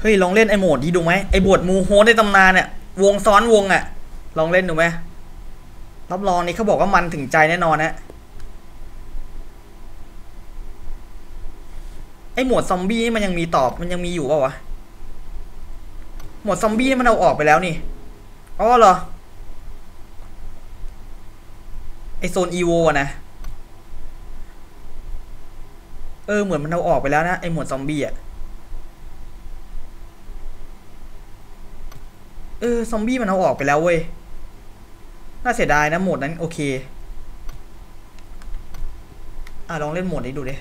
เฮ้ยลองเล่นไอโหมดนี้ดูไหมไอบทมูโฮในตำนานเนี่ยวงซ้อนวงอะลองเล่นดูไหมรับรองนี่เขาบอกว่ามันถึงใจแน่นอนนะไอโหมดซอมบี้นี่มันยังมีตอบมันยังมีอยู่เปล่าวะโหมดซอมบี้มันเอาออกไปแล้วนี่อ๋อเหรอไอโซนอีโวนะเออเหมือนมันเอาออกไปแล้วนะไอโหมดซอมบี้อะ เออ ซอมบี้มันเอาออกไปแล้วเว้ย น่าเสียดายนะโหมดนั้น โอเค อะ ลองเล่นโหมดนี้ดูดิ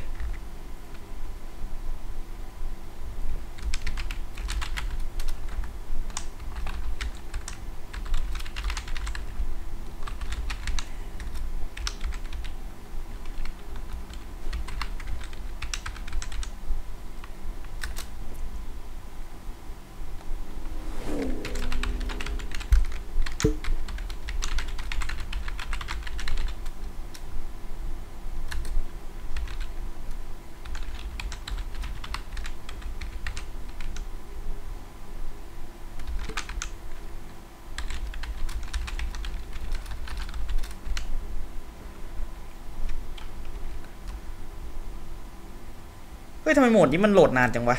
เฮ้ยทำไมโหมดนี้มันโหลดนานจังวะ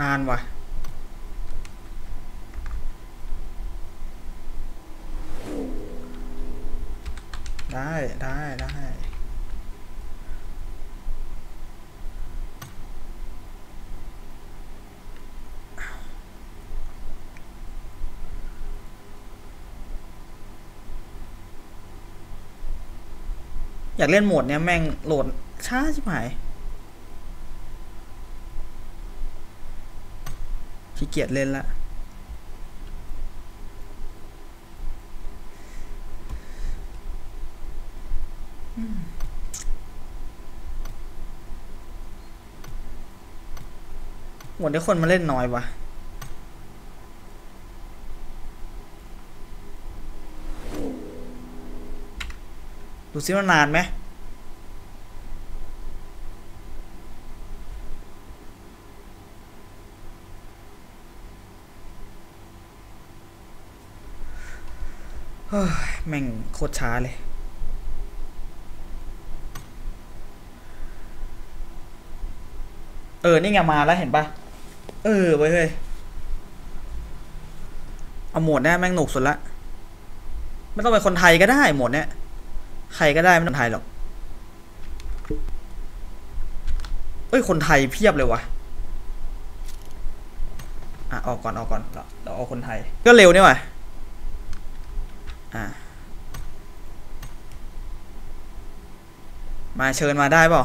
นานว่ะ ได้ได้ได้ อยากเล่นโหมดเนี้ยแม่งโหลดช้าชิบหายขี้เกียจเล่นละหมดที่คนมาเล่นน้อยวะ ดูซิว่านานไหมเฮ้ยแม่งโคตรช้าเลย เออ นี่ไงมาแล้วเห็นปะเออเว้ยเฮ้ย เอาหมดเนี้ยแม่งหนุกสุดละ ไม่ต้องเป็นคนไทยก็ได้หมดเนี้ย ใครก็ได้ไม่ต้องไทยหรอก เอ้ย คนไทยเพียบเลยวะอะออกก่อนออกก่อนเราเอาคนไทย ก็เร็วนี่ว่ะอะมาเชิญมาได้ป่า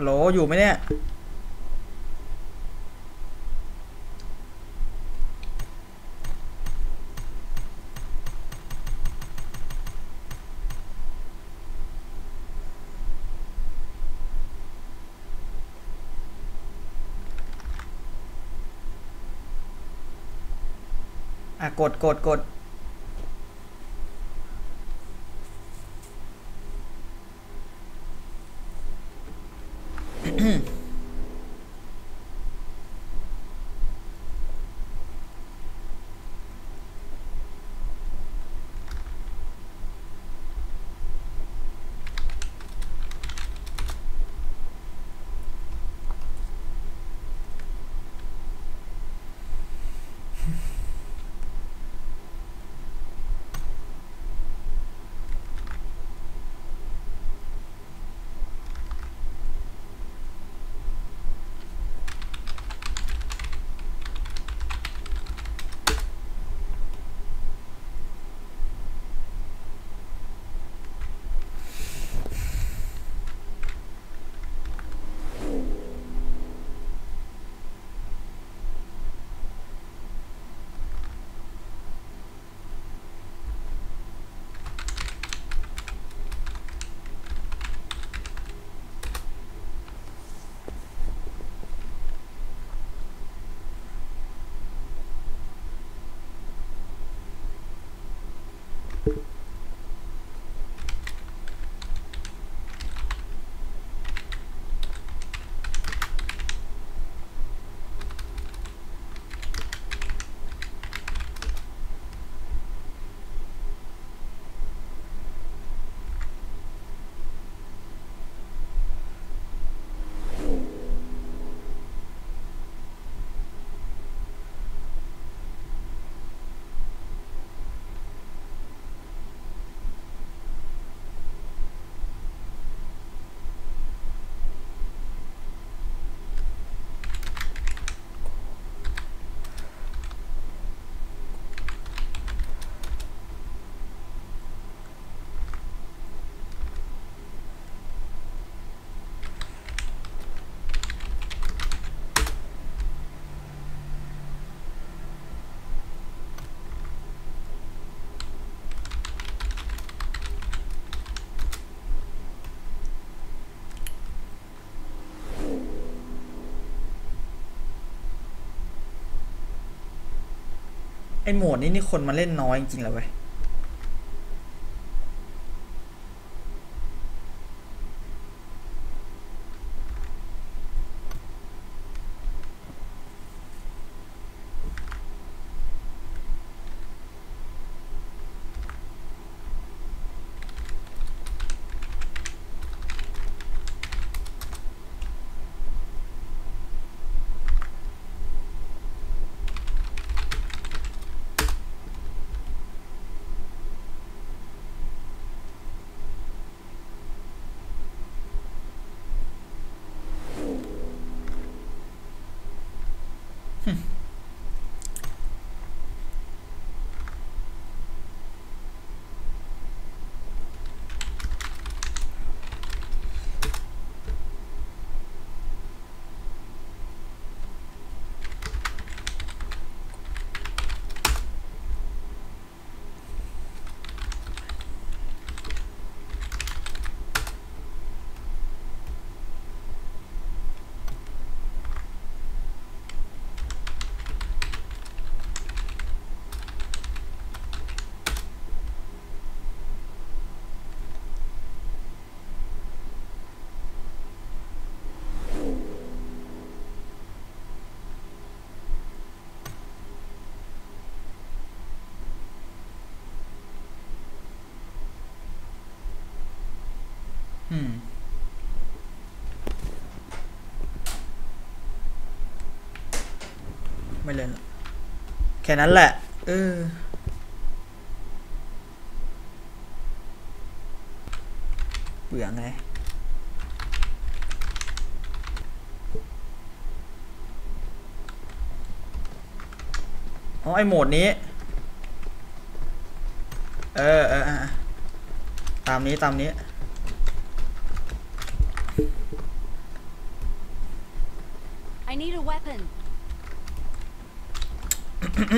ฮัลโหลอยู่ไหมเนี่ย อะ กดกดกด โหมดนี้นี่คนมาเล่นน้อยจริงๆเลยเว้ย อืมไม่เล่นแค่นั้นแหละ เออเบื่อไงอ๋อไอโหมดนี้ เออเออตามนี้ตามนี้ I need a weapon. ลง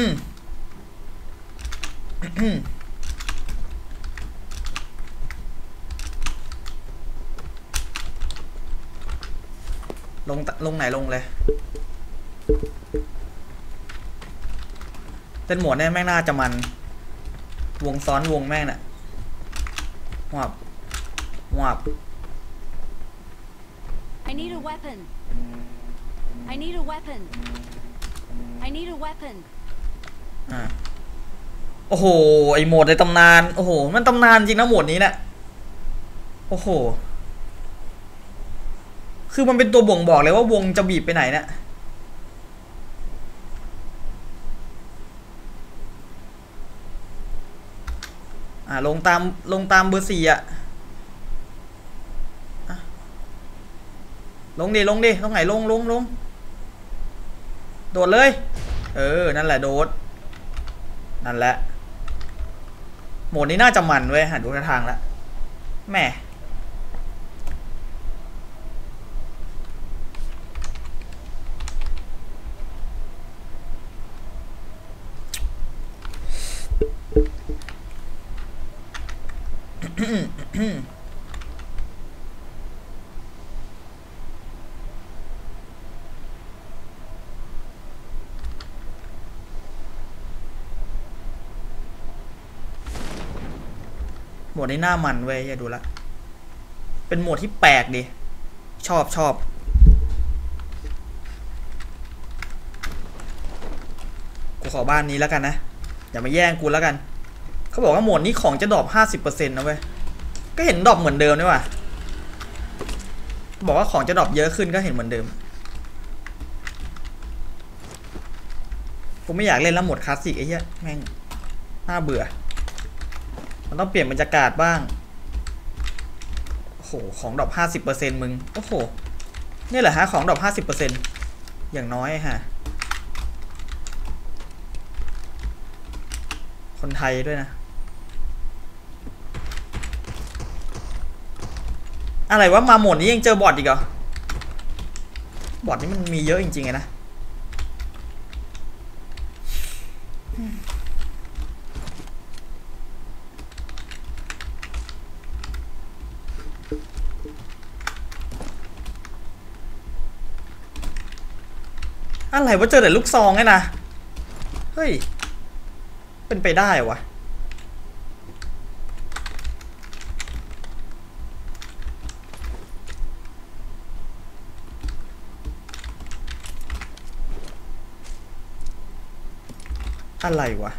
ลงไหนลงเลยเต้นหมวดเนี่ยแม่งน่าจะมัน วงซ้อนวงแม่งน่ะวับวับ I need a weapon. I need a weapon. I need a weapon. โอ้โห ไอโหมดในตำนาน โอ้โห มันตำนานจริงนะโหมดนี้เนะ่ะโอ้โห คือมันเป็นตัวบ่งบอกเลยว่าวงจะบีบไปไหนเนะี่ยอ่าลงตามลงตามเบอร์สี่อะอะ ลงดิลงดิตรงไหนลงลงลง โดดเลย เออ นั่นแหละโดด นั่นแหละ โหมดนี้น่าจะมันเว้ยหันดูทาทางแล้วแม่อืม นี้หน้ามันเว้ยอย่าดูละเป็นโหมดที่แปลกดิชอบชอบกูขอบ้านนี้แล้วกันนะ อย่ามาแย่งกูแล้วกัน เขาบอกว่าโหมดนี้ของจะ drop ห้าสิบเปอร์เซ็นต์นะเว้ย ก็เห็น drop เหมือนเดิมด้วยว่ะ บอกว่าของจะ drop เยอะขึ้นก็เห็นเหมือนเดิมกูไม่อยากเล่นแล้วโหมดคลาสสิกไอ้เหี้ยแม่งน่าเบื่อ มันต้องเปลี่ยนบรรยากาศบ้าง โอ้โห ของ drop ห้าสิบเปอร์เซ็นต์มึง โอ้โหเนี่ยเหรอฮะ ของ drop ห้าสิบเปอร์เซ็นต์อย่างน้อยฮะ คนไทยด้วยนะ อะไรวะมาหมดนี้ยังเจอบอทอีกเหรอบอทนี่มันมีเยอะจริงๆไงนะ อะไรวะเจอแต่ลูกซองไงนะเฮ้ย เป็นไปได้วะอะไรวะ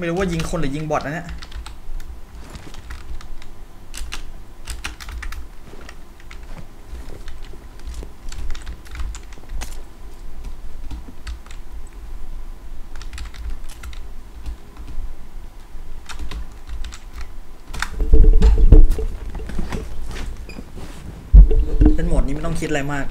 ไม่รู้ว่ายิงคนหรือยิงบอทนะเนี่ยเป็นโหมดนี้ไม่ต้องคิดอะไรมาก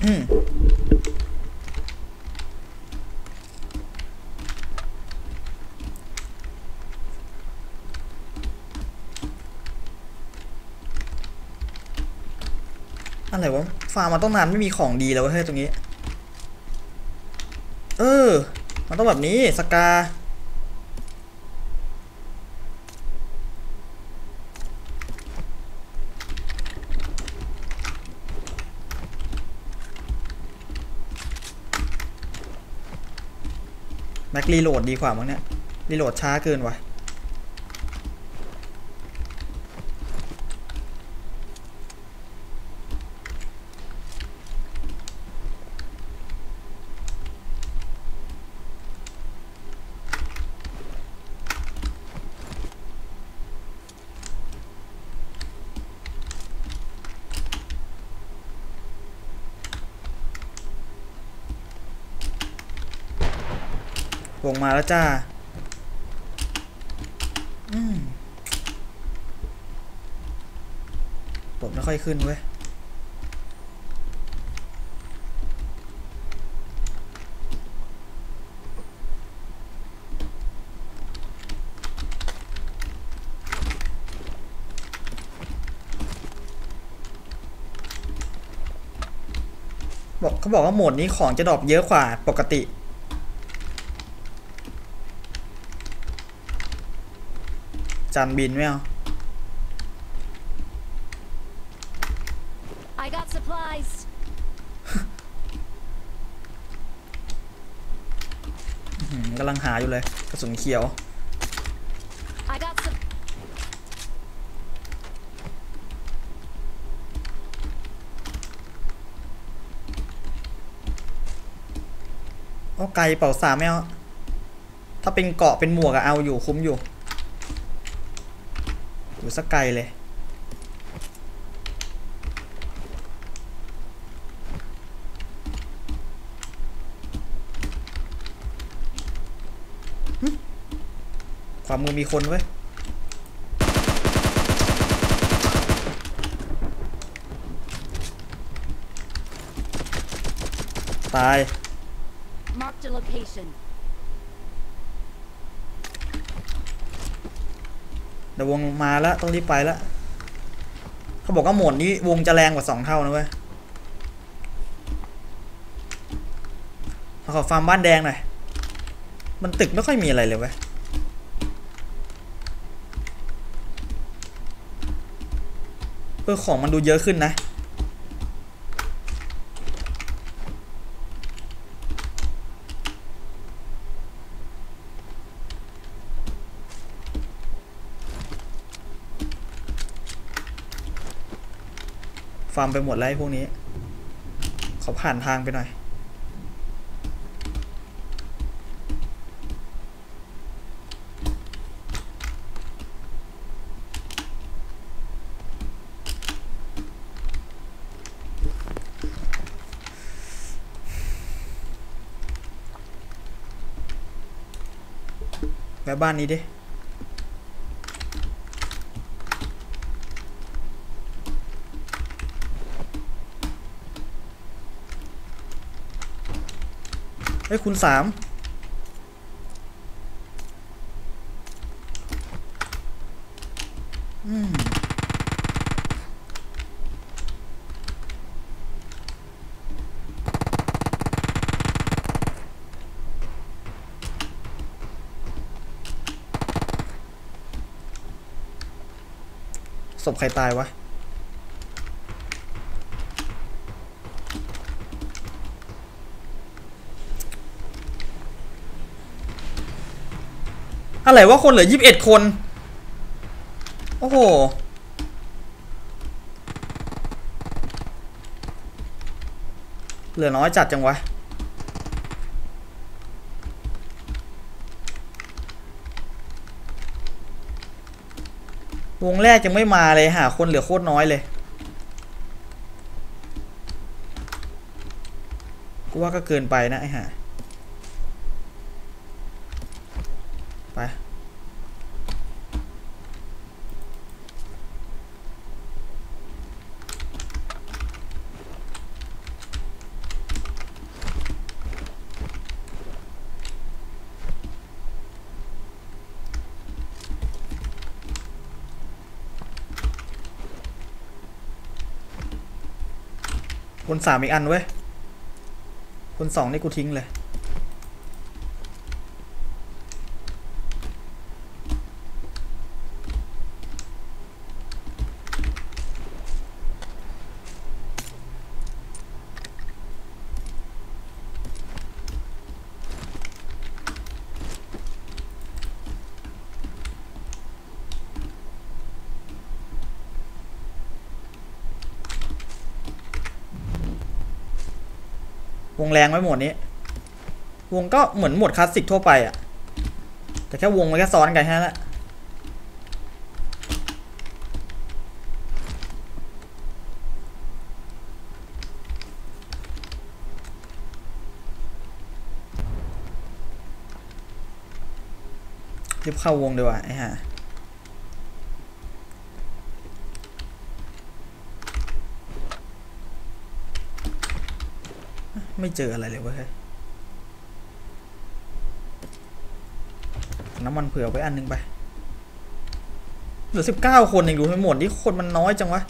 อะไรวะ ฟาร์มมาต้องนานไม่มีของดีแล้วเฮ้ยตรงนี้ เออ มันต้องแบบนี้สกา รีโหลดดีกว่ามั้งเนี่ยรีโหลดช้าเกินวะ งมาแล้วจ้า อืมปดไม่ค่อยขึ้นเว้ย บอกเขาบอกว่าโหมดนี้ของจะดรอปเยอะกว่าปกติ จานบินไม่เอา I got supplies. อืมกำลังหาอยู่เลย กระสุนเขียว I got some. เอาไกลเป่าสามไม่เอาถ้าเป็นเกาะเป็นหมวกอะเอาอยู่คุ้มอยู่ อยู่สักไกลเลยหึความมือมีคนเว้ยตาย Marked a location. เดี๋ย วงมาแล้วต้องรีบไปแล้วเขาบอกว่าโหมดนี้วงจะแรงกว่าสองเท่านะเว้ยขอฟาร์มบ้านแดงหน่อยมันตึกไม่ค่อยมีอะไรเลยเว้ยเออของมันดูเยอะขึ้นนะาร์มไปหมดแล้วไอ้พวกนี้ ขอผ่านทางไปหน่อยแวะบ้านนี้ดิ เฮ้ยคุณสามอืมศพใครตายวะ อะไรวะคนเหลือยี่สิบเอ็ดคน โอ้โห เหลือน้อยจัดจังวะ วงแรกยังไม่มาเลยหาคนเหลือโคตรน้อยเลย กูว่าก็เกินไปนะไอ้ห่า คูณสามอีกอันเว้ยคูณสองนี่กูทิ้งเลย งแรงไว้หมดนี้ วงก็เหมือนหมวดคลาสสิกทั่วไปอะแต่แค่วงมันแค่ซ้อนกันแค่นั้นแหละรีบเข้าวงดีกว่าไอ้ห่า ไม่เจออะไรเลยเว้ยเฮ้ยน้ำมันเผื่อไว้อันหนึงไป เหลือสิบเก้าคนเองดูทั้งหมดนี่คนมันน้อยจังวะ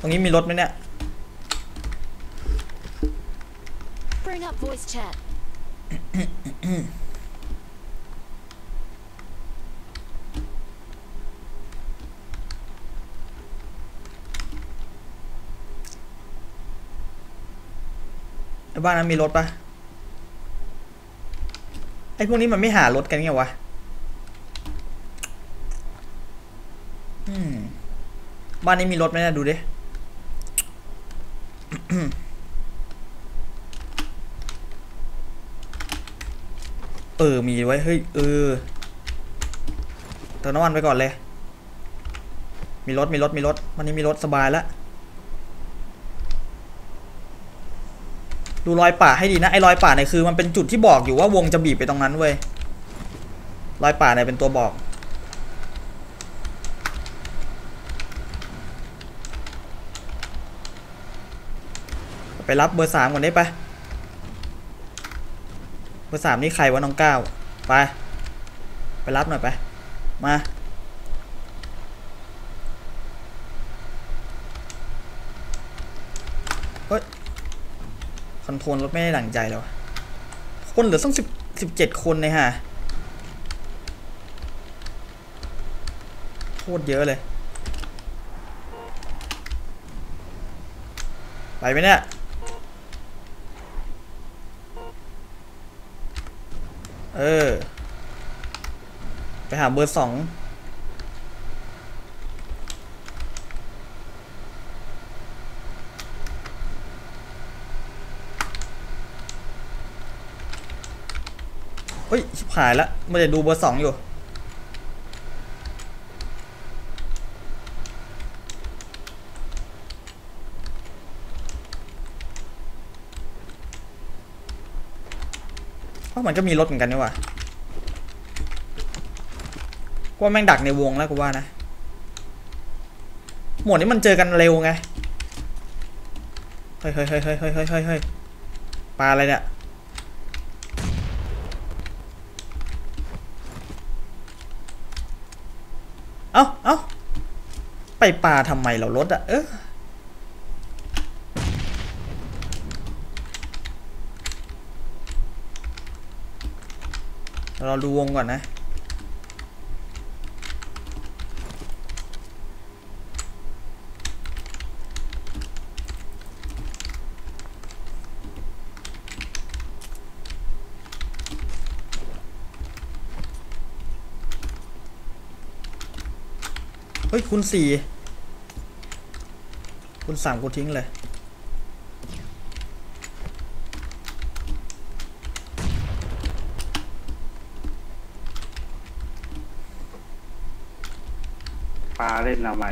ตรงนี้มีรถไหมเนี่ย Bring up voice chat. บ้านนั้นมีรถปะไอ้พวกนี้มันไม่หารถกันไงวะ อืม บ้านนี้มีรถไหมนะดูดิเออ มีไว้ เฮ้ย เออเติมน้ำมันไปก่อนเลย มีรถ มีรถ มีรถ วันนี้มีรถสบายแล้ว ดูรอยป่าให้ดีนะไอ้รอยป่าเนี่ยคือ มันเป็นจุดที่บอกอยู่ว่าวงจะบีบไปตรงนั้นเว้ยรอยป่าเนี่ยเป็นตัวบอก ไปรับเบอร์สามก่อนได้ปะเบอร์สามนี่ใครวะน้องก้าวไป ไปรับหน่อยไป มา เฮ้ย คนโทรลรถไม่ได้ดั่งใจแล้ว คนเหลือต้องสิบสิบเจ็ดคนเลยฮะโคตรเยอะเลย ไปไหมเนี่ยเออ ไปหาเบอร์สอง ฮ้ยหายละมันจะดูเบอร์สองอยู่ เพราะมันก็มีรถเหมือนกันนี่ว่ะกูว่าแม่งดักในวงแล้วกูว่านะ หมวดนี้มันเจอกันเร็วไง เฮ้ยเฮ้ยเฮ้ยเฮ้ยเฮ้ยเฮ้ยปลาอะไรเนี่ย เอ้าเอ้าไปปลาทำไมเรารถอะเออเราดูวงก่อนนะ ฮ้ยคุณสี่คุณสามกูทิ้งเลย ปลาเล่นเอาใหม่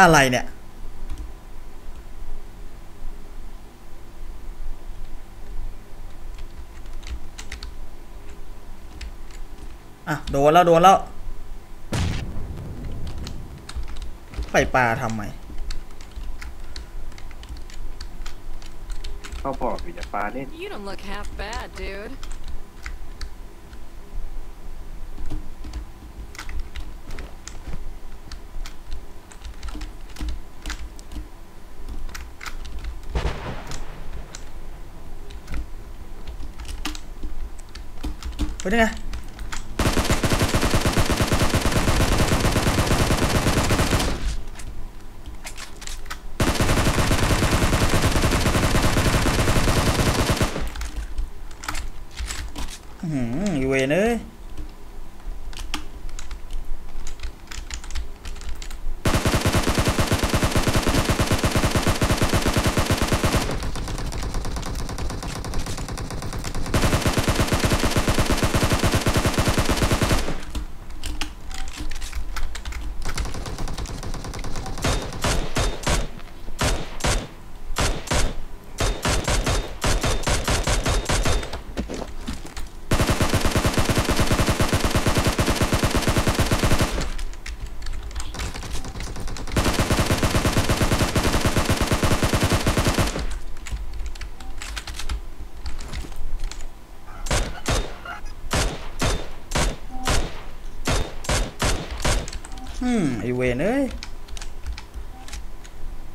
อะไรเนี่ย อะ โดนแล้ว โดนแล้วไฟปลาทำไมเขาบอกอยู่จะปลาเล่น You. เฮ้ย เวนเอ้ย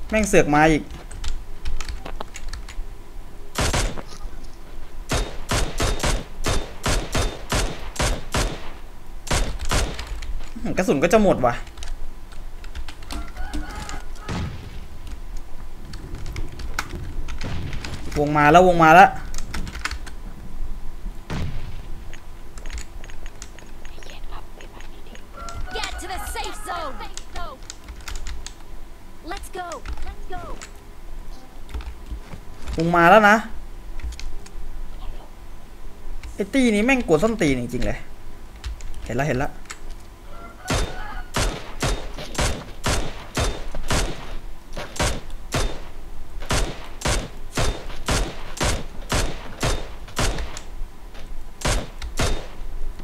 แม่งเสือกมาอีก กระสุนก็จะหมดว่ะวงมาแล้ววงมาแล้ว งมาแล้วนะไอตี้นี้แม่งกวนส้นตีนจริงๆเลย เห็นล้วเห็นล้ว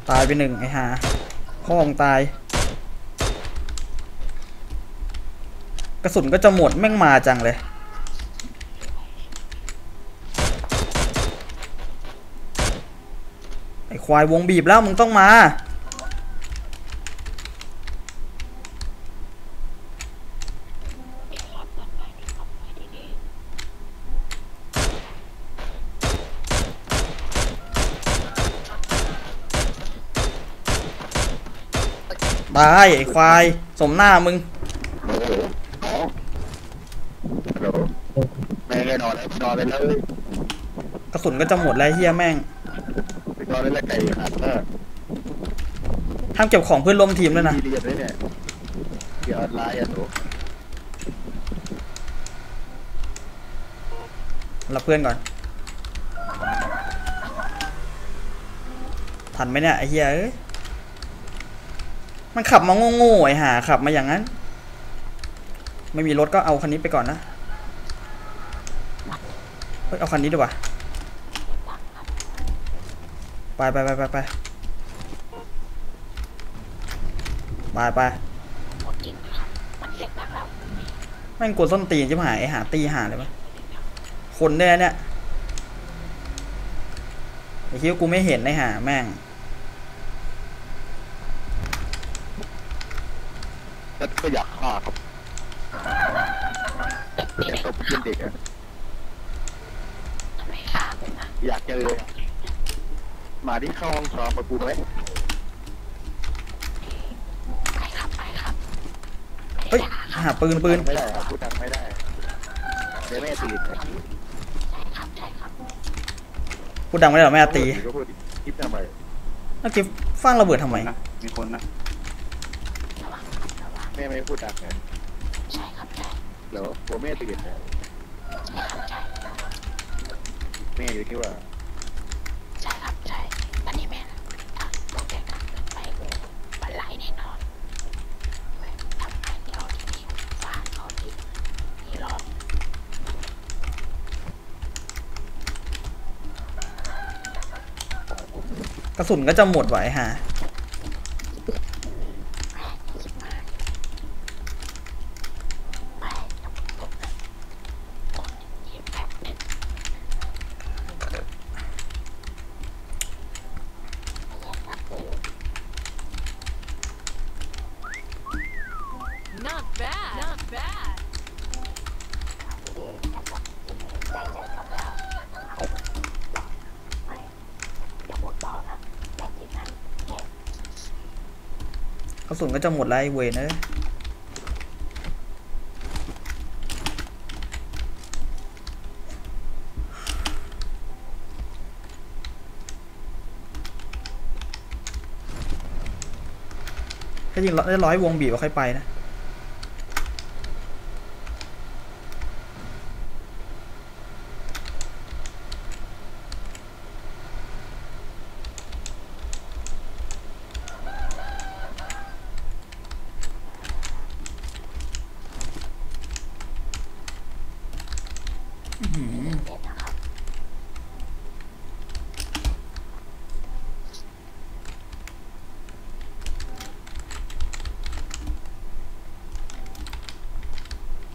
ตายไปหนึ่งไอ้ห่าพ่อของตาย กระสุนก็จะหมดแม่งมาจังเลย ไอ้ ควายวงบีบแล้วมึงต้องมา ตายไอ้ควาย สมหน้ามึงแม่งนอนแล้วนอนไปเลยกระสุนก็จะหมดแล้วไอ้เฮียแม่ง ไปนอนเลยละไก่ขัดเออห้ามเก็บของเพื่อนร่วมทีมด้วยนะทีเรียนด้วยเนี่ยเดี๋ยวออนไลน์อะหนูรับเพื่อนก่อน ทันไหมเนี่ยไอ้เฮียเอ้ยมันขับมาโง่ๆไอ้ห่าขับมาอย่างนั้น ไม่มีรถก็เอาคันนี้ไปก่อนนะ เฮ้ยเอาคันนี้ดีกว่า ไปไปไปไปไปไปไปแม่งกวนส้นตีนจิ๋หายไอหาตีหาเลยปะคนได้เนี่ยไอ้คิดว่ากูไม่เห็นไอ้หาแม่งแล้วก็อยากฆ่าครับอยากตบเพื่อนเด็กอะอยากเจออะ มาที่เข้าห้องซ้อมมากูไหมเฮ้ยหาปืนปืนไม่ได้ครับกูดังไม่ได้เดี๋ยวแม่ตื่นพูดดังไม่ได้หรอแม่ตีก็พูดคิดทำไมเมื่อกี้ฟังระเบิดทำไมนะมีคนนะแม่ไม่พูดดังไงใช่ครับใช่เหรอผมแม่ตื่นแล้วแม่อยู่ที่ว่า ใช่ครับใช่ตอนนี้แม่อะบอกแกกลับไปบันไลแน่นอนแม่ทำงานเดียวที่นี่ฟาดเขาที่นี่หรอก กระ สุนก็จะหมดไว้ฮะ กระ สุนก็จะหมดแล้วไอเวนเอ้ยถ้าจริงได้ร้อยวงบีบก็ค่อยไปนะ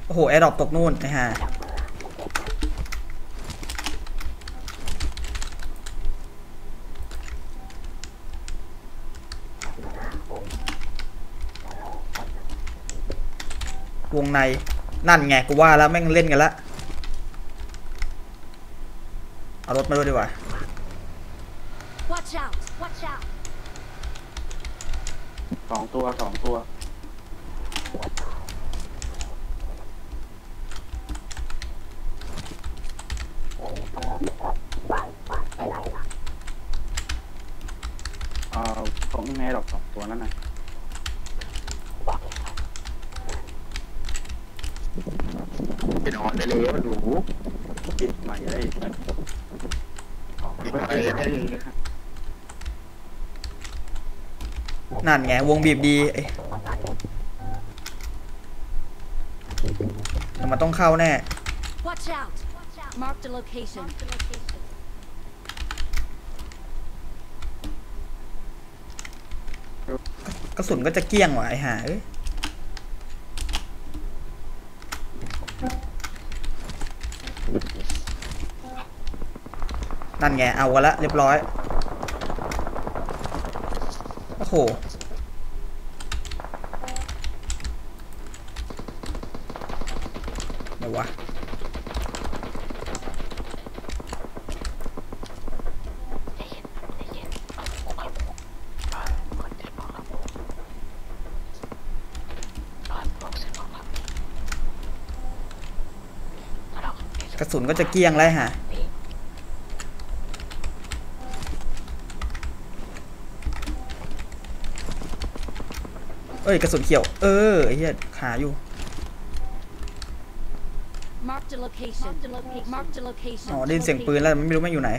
โอ้โห airdrop ตกนู่นไอ้ห่ายวงใน นั่นไง กูว่าแล้ว แม่งเล่นกันละ เอารถมาด้วยดีกว่า Watch out! Watch out! สองตัวสองตัว เอ่อของแม่ดอกสองตัวนั่นนะ ไปนอนได้แล้วหนู ปิดใหม่ได้ไม่ได้ได้เลยนะ นั่นไง วงบีบดีเอ้ยแต่มันต้องเข้าแน่ Watch out! Mark the location. กระสุนก็จะเกลี้ยงว่ะไอ้ห่าเอ้ยนั่นไง เอากันละเรียบร้อย โอ้โห ไหนวะ ได้ยินได้ยินเอาค่อยพูดรอค นจะบอกครับรอบอกเสร็จบอกครับแล้วเราก็ไปกระสุนก็จะเกี้ยงแล้วฮะเอ้ยกระสุนเขียว เออไอ้เหี้ยขาอยู่ Mark the location. Mark the location. อ๋อได้ยินเสียงปืนแล้วไม่รู้มันอยู่ไหน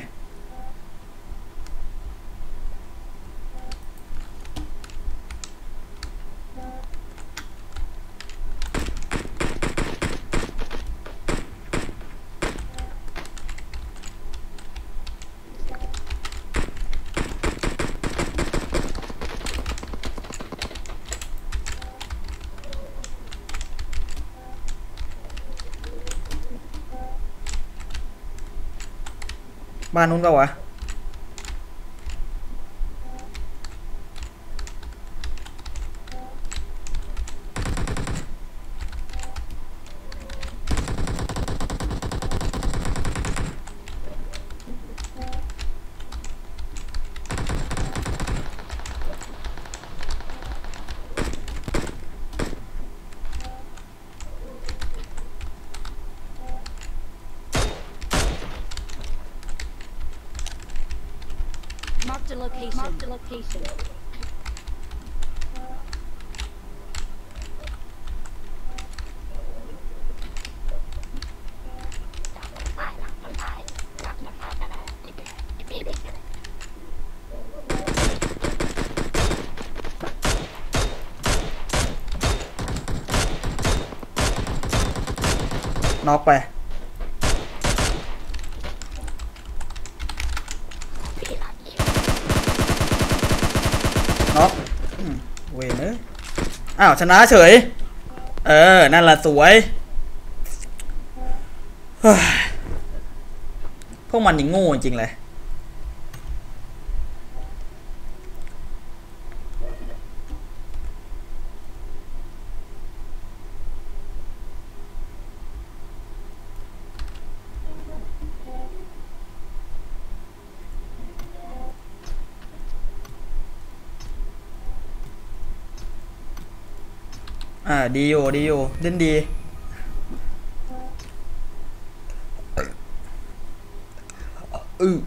บ้านนู้นเปล่าวะ Mark the location. Mark the location. ไม้หลังต้นไม้หลังต้นไม้นั่นแหละที่เป็นที่ พี่เป็นน็อกไป พี่หลังอีก น็อกอืมเวยเนอะ อ้าวชนะเฉย เออ นั่นแหละสวยเฮ้ยพวกมันนี่โง่จริงเลย อ่าดีอยู่ดีอยู่เล่นดีอือ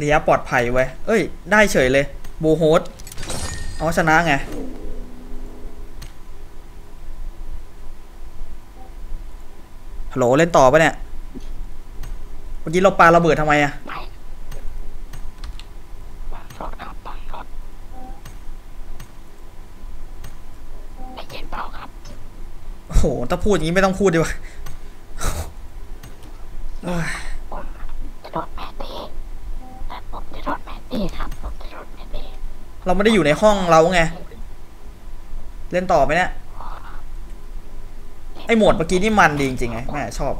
ระยะปลอดภัยไว้ยเอ้ย ได้เฉยเลยโบโฮสเอาชนะไง ฮัลโหล เล่นต่อปะเนี่ย เมื่อกี้เราปาระเบิดทำไมอะ ถ้าพูดอย่างนี้ไม่ต้องพูดดีกว่าผมจะโดนแม่ตีแต่ผมจะโดนแม่ตีครับผมจะโดนแม่ตีเราไม่ได้อยู่ในห้องเราไง เล่นต่อไหมเนี่ย ไอโหมวดเมื่อกี้นี่มันดีจริงๆไงแม่ชอบ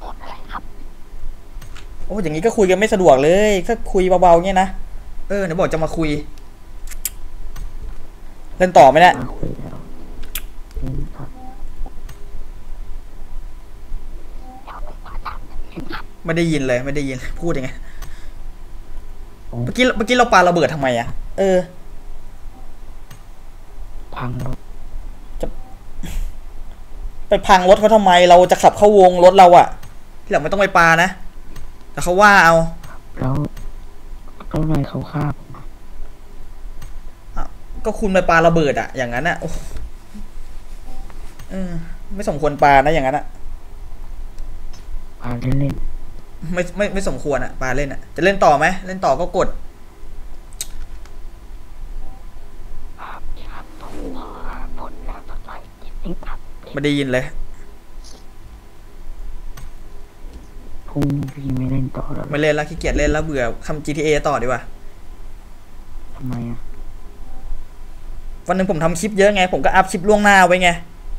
หมดอะไรครับ โอ้อย่างนี้ก็คุยกันไม่สะดวกเลยก็คุยเบาๆเงี้ยนะ เออเดี๋ยวบอกจะมาคุย เล่นต่อไหมเนี่ย มาคุยแล้วเล่นครับเดี๋ยวผมขอถามนิดนึงครับ ไม่ได้ยินเลยไม่ได้ยินพูดยังไงเมื่อกี้เมื่อกี้เราปาระเบิดทำไมอะเออ พังรถไปพังรถเขาทำไมเราจะขับเข้าวงรถเราอะที่หลังไม่ต้องไปปานะแต่เขาว่าเอา แล้วก็เลยเขาฆ่าผมก็คุณไปปาระเบิดอะอย่างนั้นอะโอ้เออ ไม่สมควรปานะอย่างนั้นอะพาเล่นเล่น ไม่ไม่ไม่สมควรอะปาเล่นอะจะเล่นต่อไหมเล่นต่อก็กดครับครับผมขอผลแล้วสักหน่อยนิดนึงครับไม่ได้ยินเลยพรุ่งนี้พี่ไม่เล่นต่อแล้วเหรอไม่เล่นแล้วขี้เกียจเล่นแล้วเบื่อทำ GTA ต่อดีกว่าทำไมอะวันหนึ่งผมทำคลิปเยอะไง ผมก็อัพคลิปล่วงหน้าไว้ไง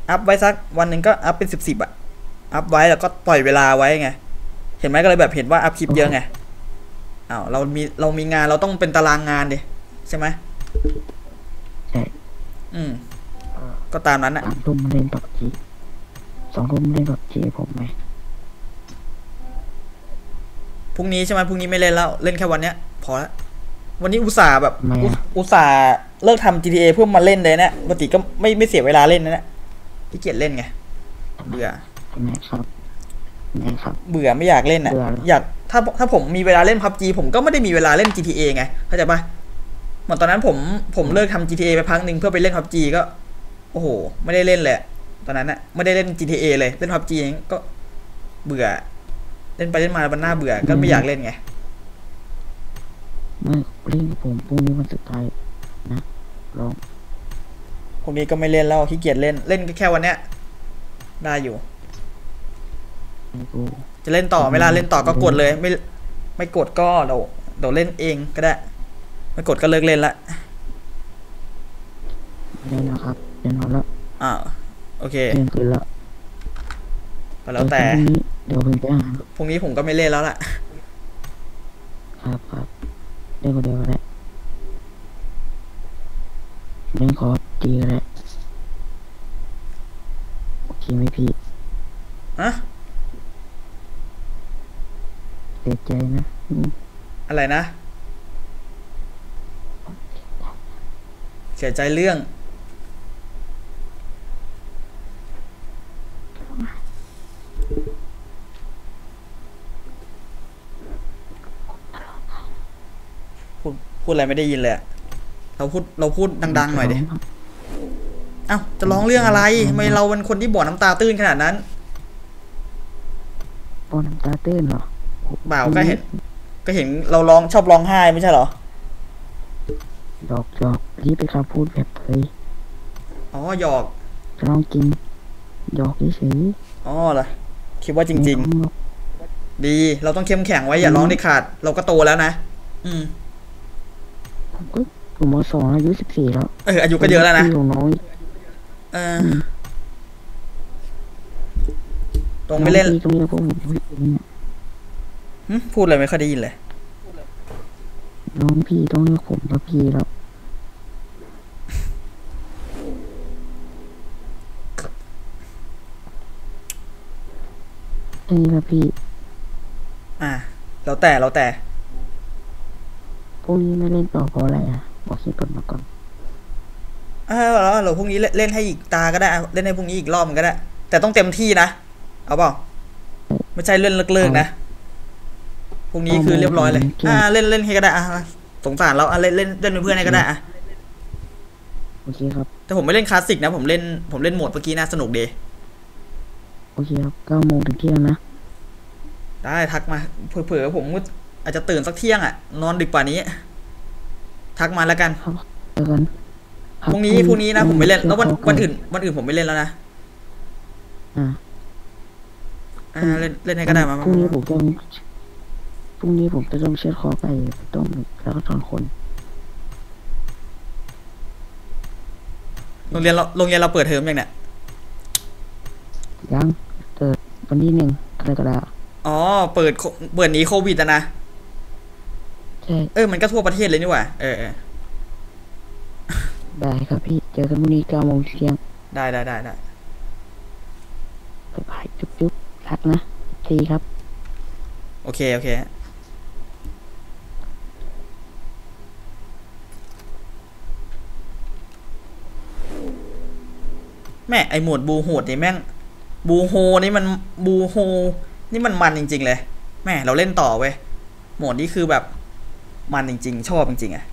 อัพไว้สักวันหนึ่งก็อัพเป็นสิบสิบอะอัพไว้แล้วก็ปล่อยเวลาไว้ไง เห็นไหมก็เลยแบบเห็นว่าอัพคลิปเยอะไงอ้าวเรามีเรามีงานเราต้องเป็นตารางงานดิใช่ไหมใช่อืมก็ตามนั้นอะสามทุ่มมาเล่น PUBGสองทุ่มมาเล่นปับจีผมไหมพรุ่งนี้ใช่ไหมพรุ่งนี้ไม่เล่นแล้ว เล่นแค่วันเนี้ย พอละวันนี้อุตส่าห์แบบอุอุตส่าห์เลิกทำ GTA เพื่อมาเล่นเลยเนี่ยปกติก็ไม่ไม่เสียเวลาเล่นนะเนี่ยขี้เกียจเล่นไงเบื่อทำไมครับ ทำไมครับเบื่อไม่อยากเล่นอะเบื่อเหรออยากถ้าถ้าผมมีเวลาเล่นพับจีผมก็ไม่ได้มีเวลาเล่น GTA ไงเข้าใจปะเหมือนตอนนั้นผมผมเลิกทำ GTA ไปพักหนึ่งเพื่อไปเล่นพับจีก็ โอ้โห ไม่ได้เล่นเลยอะตอนนั้นอะไม่ได้เล่น GTA เลยเล่นพับจีเองก็เบื่อ เล่นไปเล่นมามันน่าเบื่อ ก็ไม่อยากเล่นไงไม่เล่นกับผมพรุ่งนี้วันสุดท้ายนะลองพวกนี้ก็ไม่เล่นแล้วขี้เกียจเล่นเล่นแค่วันเนี้ยได้อยู่ให้กู จะเล่นต่อไหม่ล่ะเล่นต่อก็กดเลย ไม่ไม่กดก็เดี๋ยวเดี๋ยวเล่นเองก็ได้ ไม่กดก็เลิกเล่นละเล่นนะครับเล่นนอนแล้วอ่าโอเคเล่นคืนแล้วก็แล้วแต่พรุ่งนี้เดี๋ยวผมไปหาพรุ่งนี้ผมก็ไม่เล่นแล้วล่ะ ครับครับเล่นคนเดียวก็ได้เล่นคอร์สดีก็ได้โอเคไหมพี่ฮะ เสียใจนะอืมอะไรนะ เสียใจเรื่อง พูดพูดอะไรไม่ได้ยินเลยอะเราพูดเราพูดดังๆหน่อยดิ เอ้าจะร้องเรื่องอะไรทำไมเราเป็นคนที่บ่อน้ำตาตื้นขนาดนั้นปอนน้ำตาตื้นเหรอ เปล่าก็เห็น ก็เห็นเราร้องชอบร้องไห้ไม่ใช่เหรอหยอกหยอกนี่เป็นคำพูดแบบเฮ้ยอ๋อหยอกจะลองกินหยอกเฉยอ๋อเหรอคิดว่าๆจริงไม่ต้องหรอกๆดีเราต้องเข้มแข็งไว้อย่าร้องได้ขาด เราก็โตแล้วนะอืมผมก็ผมมสองอายุสิบสี่แล้วเอออายุก็เยอะแล้วนะพี่ของน้องอีกเออตรงไปเล่นองพี่ก็เรียกพวกผมผู้หญิงเนี่ยหึ พูดอะไรไม่ค่อยได้ยินเลย น้องพี่ต้องเรียกผมว่าพี่แล้วอันนี้ละพี่อ่าแล้วแต่แล้วแต่ พรุ่งนี้ไม่เล่นต่อเพราะอะไรอะ บอกเหตุผลมาก่อนเออแล้วเราพรุ่งนี้เล่นเล่นให้อีกตาก็ได้อะเล่นให้พรุ่งนี้อีกรอบมันก็ได้ แต่ต้องเต็มที่นะ เอาเปล่า ไม่ใช่เล่นเลิกๆนะ พรุ่งนี้คือเรียบร้อยเลย อ่า เล่นเล่นให้ก็ได้อะมาสงสารเราอะเล่นเล่นเล่นเป็นเพื่อนให้ก็ได้อะโอเคครับ แต่ผมไม่เล่นคลาสสิกนะ ผมเล่นผมเล่นโหมดเมื่อกี้น่าสนุกดีโอเคครับเก้าโมงถึงเที่ยงนะ ได้ทักมา เผื่อๆผมก็อาจจะตื่นสักเที่ยงอะ นอนดึกกว่านี้ ทักมาแล้วกันครับเจอกันคพรุ่งนี้พรุ่งนี้นะผมไม่เล่น แล้ววันชื่ขวันอื่นวันอื่นผมไม่เล่นแล้วนะ อ่าอ่าเล่นเล่นให้ก็ได้มาพรุ่งนี้ผมต้อง พรุ่งนี้ผมจะต้องเช็ดคอไก่ต้มแล้วก็ถอนขนโรงเรียนเราโรงเรียนเราเปิดเทอมยังเนี่ยยังเกิดวันที่หนึ่งกรกฎาคมอ๋อเปิดโคเปิดหนีโควิดอะนะใช่เออมันก็ทั่วประเทศเลยนี่หว่าเออเออได้ครับพี่เจอกันพรุ่งนี้เก้าโมงเที่ยงได้ได้ได้ได้บ๊ายบายจุ๊บจุ๊บรักนะทีครับ โอเค โอเค แม่ไอหมวดบูโหดนี่แม่งบูโฮนี่มันบูโฮนี่มันมันจริง ๆ เลย แม่เราเล่นต่อเว้ยโหมดนี้คือแบบมันจริง ๆ ชอบจริงๆอะ